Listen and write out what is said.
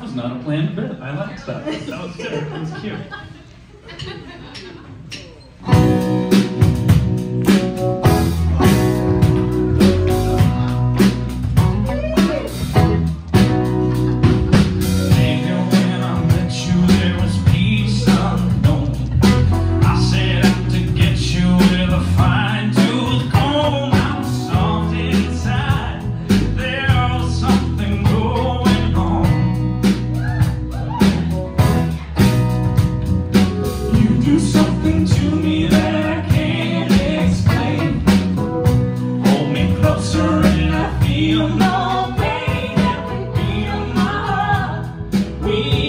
was not a planned bit. I liked that. That was good. That was cute. we